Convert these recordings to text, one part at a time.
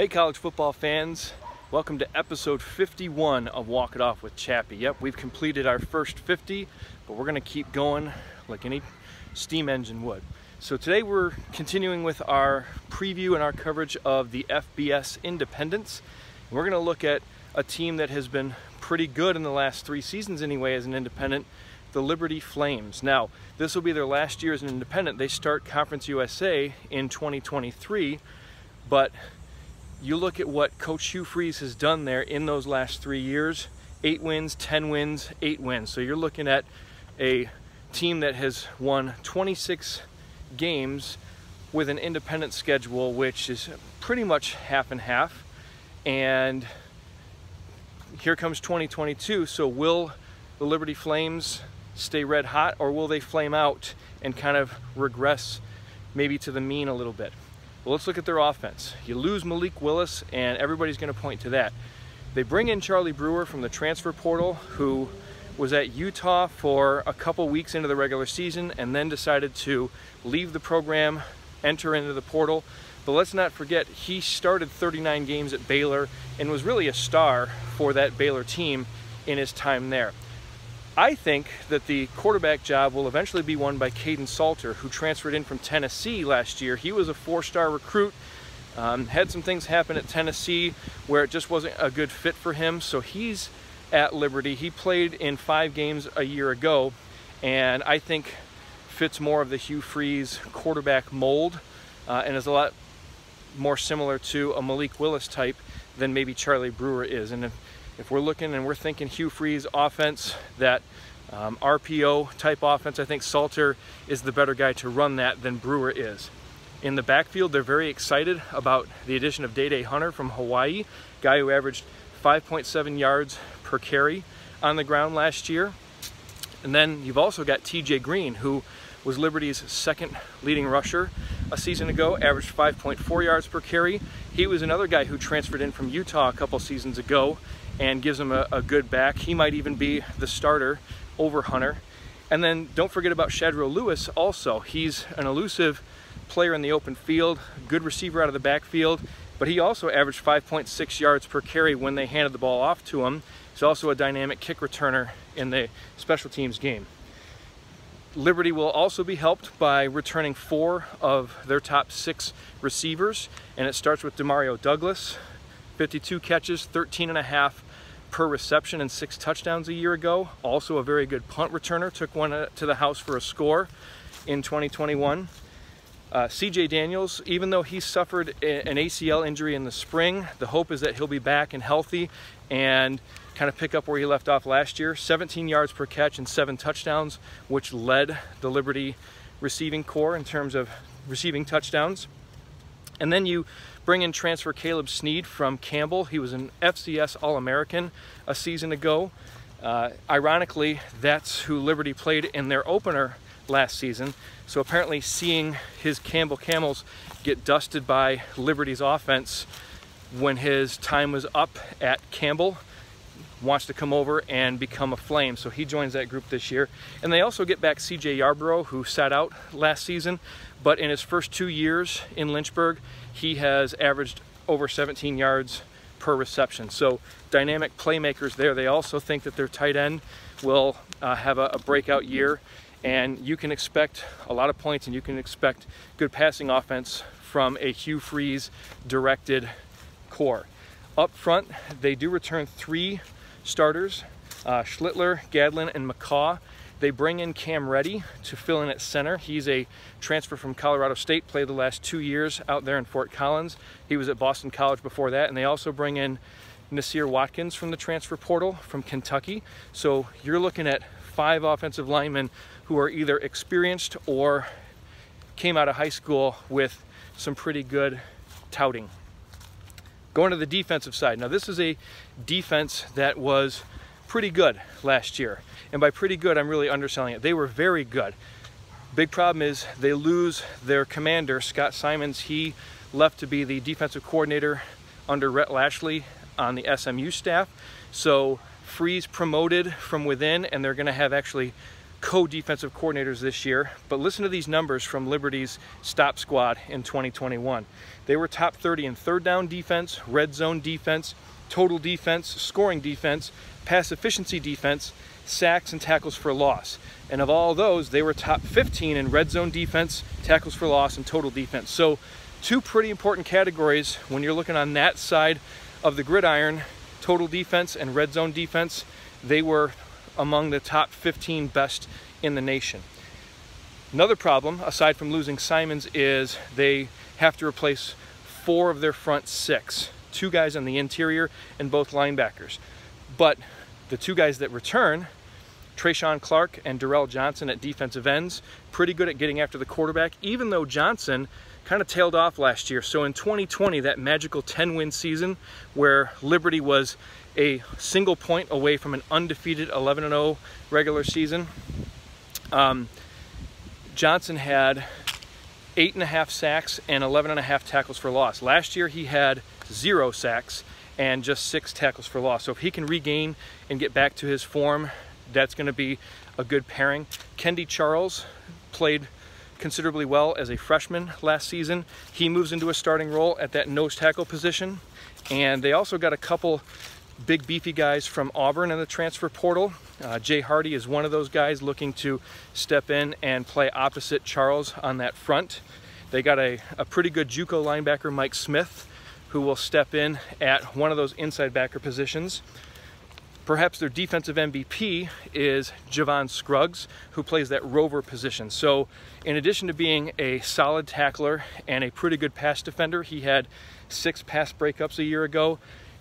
Hey, college football fans. Welcome to episode 51 of Walk It Off with Chappy. Yep, we've completed our first 50, but we're going to keep going like any steam engine would. So today we're continuing with our preview and our coverage of the FBS Independents. We're going to look at a team that has been pretty good in the last three seasons anyway as an independent, the Liberty Flames. Now, this will be their last year as an independent. They start Conference USA in 2023, but you look at what Coach Hugh Freeze has done there in those last three years eight wins, 10 wins, eight wins. So you're looking at a team that has won 26 games with an independent schedule, which is pretty much half and half. And here comes 2022. So will the Liberty Flames stay red hot or will they flame out and kind of regress maybe to the mean a little bit? Well, let's look at their offense. You lose Malik Willis, and everybody's going to point to that. They bring in Charlie Brewer from the transfer portal, who was at Utah for a couple weeks into the regular season and then decided to leave the program, enter into the portal. But let's not forget, he started 39 games at Baylor and was really a star for that Baylor team in his time there. I think that the quarterback job will eventually be won by Kaidon Salter, who transferred in from Tennessee last year. He was a four-star recruit, um, had some things happen at Tennessee where it just wasn't a good fit for him, so he's at Liberty. He played in five games a year ago, and I think fits more of the Hugh Freeze quarterback mold uh, and is a lot more similar to a Malik Willis type than maybe Charlie Brewer is. And if, if we're looking and we're thinking Hugh Freeze offense, that um, RPO type offense, I think Salter is the better guy to run that than Brewer is. In the backfield, they're very excited about the addition of Dae Dae Hunter from Hawaii, guy who averaged 5.7 yards per carry on the ground last year. And then you've also got TJ Green, who was Liberty's second leading rusher a season ago, averaged 5.4 yards per carry. He was another guy who transferred in from Utah a couple seasons ago and gives him a, a good back. He might even be the starter over Hunter. And then don't forget about Shedro Louis also. He's an elusive player in the open field, good receiver out of the backfield, but he also averaged 5.6 yards per carry when they handed the ball off to him. He's also a dynamic kick returner in the special teams game. Liberty will also be helped by returning four of their top six receivers, and it starts with Demario Douglas, 52 catches, 13 and a half per reception and six touchdowns a year ago. Also a very good punt returner, took one uh, to the house for a score in 2021. Uh, CJ Daniels, even though he suffered an ACL injury in the spring, the hope is that he'll be back and healthy and kind of pick up where he left off last year. 17 yards per catch and seven touchdowns, which led the Liberty receiving corps in terms of receiving touchdowns. And then you bring in transfer Caleb Snead from Campbell. He was an FCS All-American a season ago. Uh, ironically, that's who Liberty played in their opener last season. So apparently seeing his Campbell Camels get dusted by Liberty's offense when his time was up at Campbell wants to come over and become a flame. So he joins that group this year. And they also get back CJ Yarbrough, who sat out last season. But in his first two years in Lynchburg, he has averaged over 17 yards per reception. So dynamic playmakers there. They also think that their tight end will uh, have a, a breakout year. And you can expect a lot of points and you can expect good passing offense from a Hugh Freeze directed corps. Up front, they do return three starters, uh, Schlittler, Gadlin, and McCaw. They bring in Cam Reddy to fill in at center. He's a transfer from Colorado State, played the last two years out there in Fort Collins. He was at Boston College before that, and they also bring in Nasir Watkins from the transfer portal from Kentucky. So you're looking at five offensive linemen who are either experienced or came out of high school with some pretty good touting. Going to the defensive side. Now, this is a defense that was pretty good last year. And by pretty good, I'm really underselling it. They were very good. Big problem is they lose their commander, Scott Symons. He left to be the defensive coordinator under Rhett Lashlee on the SMU staff. So Freeze promoted from within, and they're going to have actually co-defensive coordinators this year, but listen to these numbers from Liberty's stop squad in 2021. They were top 30 in third down defense, red zone defense, total defense, scoring defense, pass efficiency defense, sacks and tackles for loss. And of all those, they were top 15 in red zone defense, tackles for loss, and total defense. So two pretty important categories when you're looking on that side of the gridiron, total defense and red zone defense. They were among the top 15 best in the nation. Another problem, aside from losing Symons, is they have to replace four of their front six two guys on the interior and both linebackers. But the two guys that return, Treshaun Clark and Durrell Johnson at defensive ends, pretty good at getting after the quarterback, even though Johnson kind of tailed off last year. So in 2020, that magical 10 win season where Liberty was a single point away from an undefeated 11 0 regular season, um, Johnson had eight and a half sacks and 11 and a half tackles for loss. Last year he had zero sacks and just six tackles for loss. So if he can regain and get back to his form, that's going to be a good pairing. Kendi Charles played considerably well as a freshman last season. He moves into a starting role at that nose tackle position. And they also got a couple big beefy guys from Auburn in the transfer portal. Uh, Jay Hardy is one of those guys looking to step in and play opposite Charles on that front. They got a, a pretty good JUCO linebacker, Mike Smith, who will step in at one of those inside backer positions. Perhaps their defensive MVP is Javon Scruggs, who plays that rover position. So, in addition to being a solid tackler and a pretty good pass defender, he had six pass breakups a year ago.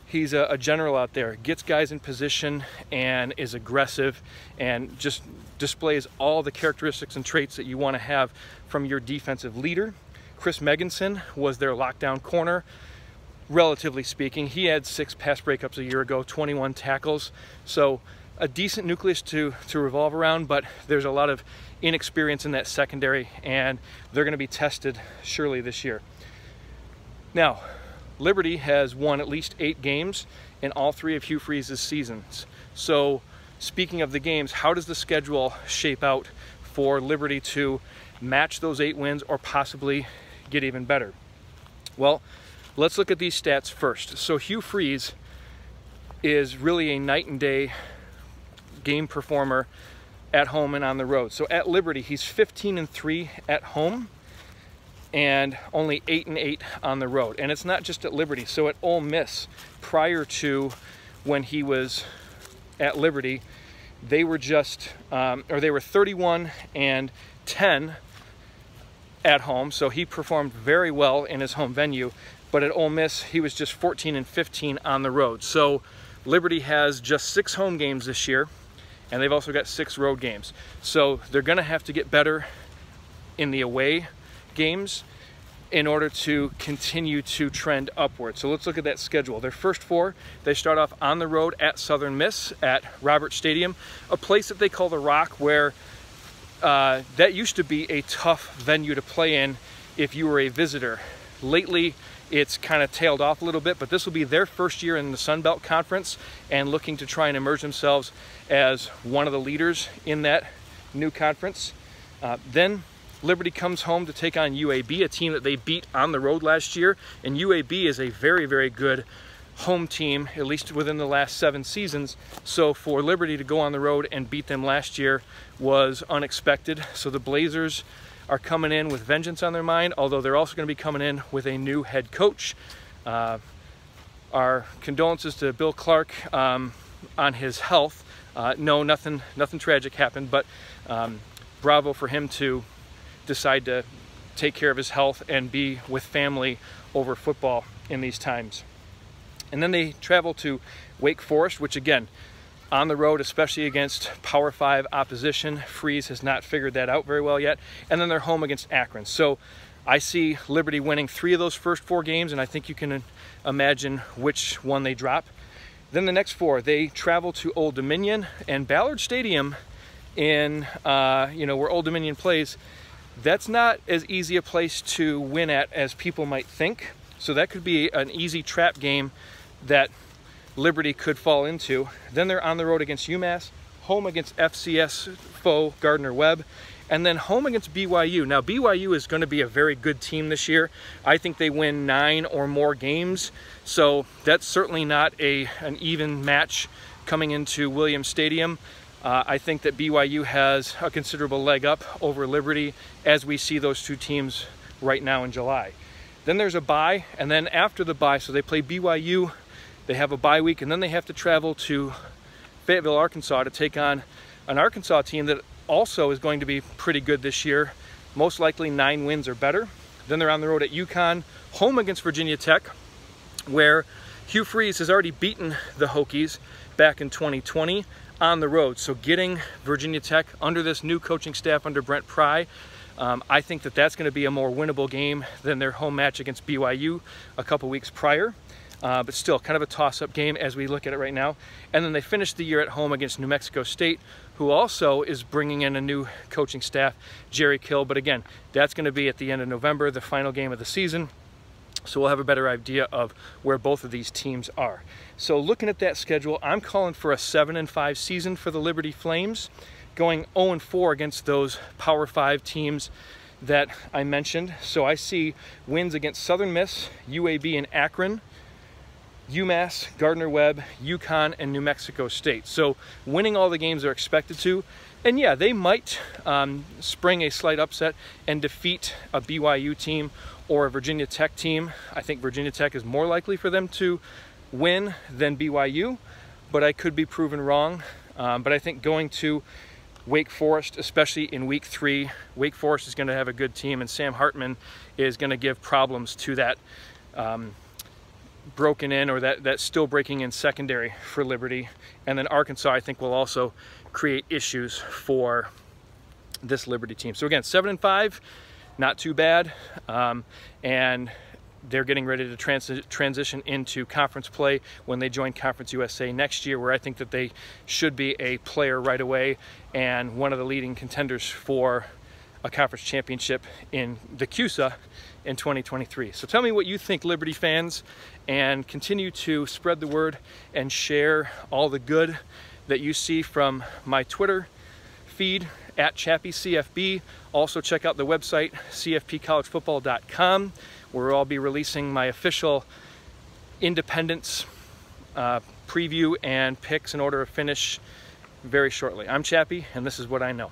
He's a, a general out there, gets guys in position and is aggressive and just displays all the characteristics and traits that you want to have from your defensive leader. Chris Megginson was their lockdown corner relatively speaking. He had six pass breakups a year ago, 21 tackles. So a decent nucleus to, to revolve around, but there's a lot of inexperience in that secondary, and they're going to be tested surely this year. Now, Liberty has won at least eight games in all three of Hugh Freeze's seasons. So, speaking of the games, how does the schedule shape out for Liberty to match those eight wins or possibly get even better? Well, Let's look at these stats first. So Hugh Freeze is really a night and day game performer at home and on the road. So at Liberty, he's 15 and 3 at home and only 8 and 8 on the road. And it's not just at Liberty. So at Ole Miss, prior to when he was at Liberty, they were just, um, or they were 31 and 10 at home. So he performed very well in his home venue. But at Ole Miss, he was just 14 and 15 on the road. So Liberty has just six home games this year, and they've also got six road games. So they're going to have to get better in the away games in order to continue to trend upward. So let's look at that schedule. Their first four, they start off on the road at Southern Miss at Roberts Stadium, a place that they call the Rock, where uh, that used to be a tough venue to play in if you were a visitor. Lately, it's kind of tailed off a little bit, but this will be their first year in the Sun Belt Conference and looking to try and emerge themselves as one of the leaders in that new conference. Uh, then Liberty comes home to take on UAB, a team that they beat on the road last year. And UAB is a very, very good home team, at least within the last seven seasons. So for Liberty to go on the road and beat them last year was unexpected. So the Blazers are coming in with vengeance on their mind, although they're also going to be coming in with a new head coach. Uh, our condolences to Bill Clark um, on his health. Uh, no, nothing, nothing tragic happened, but um, bravo for him to decide to take care of his health and be with family over football in these times. And then they travel to Wake Forest, which again, on the road, especially against Power 5 opposition. Freeze has not figured that out very well yet. And then they're home against Akron. So I see Liberty winning three of those first four games, and I think you can imagine which one they drop. Then the next four, they travel to Old Dominion and Ballard Stadium in, uh, you know, where Old Dominion plays. That's not as easy a place to win at as people might think. So that could be an easy trap game that Liberty could fall into. Then they're on the road against UMass, home against FCS foe Gardner Webb, and then home against BYU. Now, BYU is going to be a very good team this year. I think they win nine or more games, so that's certainly not a an even match coming into Williams Stadium. Uh, I think that BYU has a considerable leg up over Liberty as we see those two teams right now in July. Then there's a bye, and then after the bye, so they play BYU, they have a bye week, and then they have to travel to Fayetteville, Arkansas to take on an Arkansas team that also is going to be pretty good this year, most likely nine wins or better. Then they're on the road at UConn, home against Virginia Tech, where Hugh Freeze has already beaten the Hokies back in 2020 on the road. So getting Virginia Tech under this new coaching staff under Brent Pry, um, I think that that's going to be a more winnable game than their home match against BYU a couple weeks prior. Uh, but still kind of a toss-up game as we look at it right now. And then they finished the year at home against New Mexico State, who also is bringing in a new coaching staff, Jerry Kill. But again, that's going to be at the end of November, the final game of the season. So we'll have a better idea of where both of these teams are. So looking at that schedule, I'm calling for a 7 and 5 season for the Liberty Flames, going 0 and 4 against those Power 5 teams that I mentioned. So I see wins against Southern Miss, UAB and Akron, UMass, Gardner-Webb, UConn, and New Mexico State. So winning all the games they're expected to. And yeah, they might um, spring a slight upset and defeat a BYU team or a Virginia Tech team. I think Virginia Tech is more likely for them to win than BYU, but I could be proven wrong. Um, but I think going to Wake Forest, especially in week three, Wake Forest is going to have a good team, and Sam Hartman is going to give problems to that um, broken in or that, that still breaking in secondary for Liberty. And then Arkansas, I think, will also create issues for this Liberty team. So again, seven and five, not too bad. Um, and they're getting ready to trans transition into conference play when they join Conference USA next year, where I think that they should be a player right away and one of the leading contenders for a conference championship in the CUSA in 2023. So tell me what you think, Liberty fans, and continue to spread the word and share all the good that you see from my Twitter feed at ChappyCFB. Also check out the website, cfpcollegefootball.com, where I'll be releasing my official independence uh, preview and picks in order of finish very shortly. I'm Chappy, and this is what I know.